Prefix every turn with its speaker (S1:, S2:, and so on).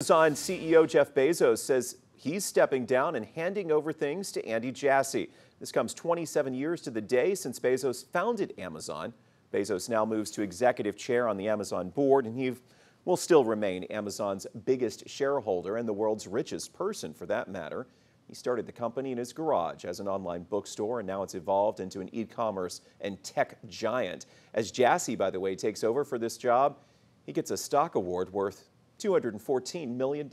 S1: Amazon CEO Jeff Bezos says he's stepping down and handing over things to Andy Jassy. This comes 27 years to the day since Bezos founded Amazon. Bezos now moves to executive chair on the Amazon board, and he will still remain Amazon's biggest shareholder and the world's richest person for that matter. He started the company in his garage as an online bookstore, and now it's evolved into an e-commerce and tech giant. As Jassy, by the way, takes over for this job, he gets a stock award worth $214 million.